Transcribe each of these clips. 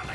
カ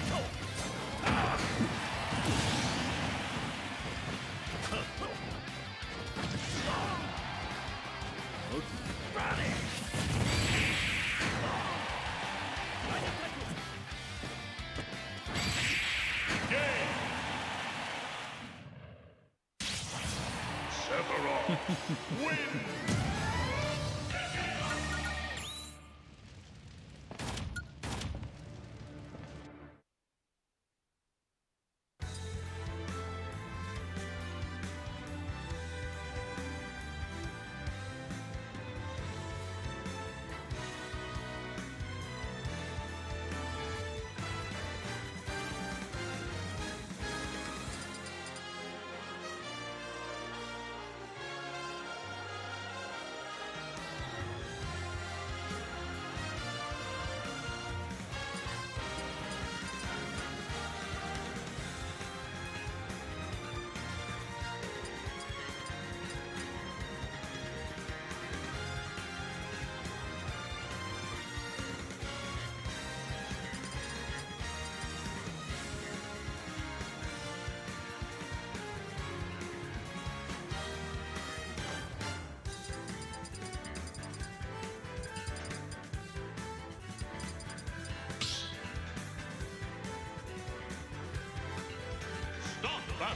ズヤ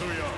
Three,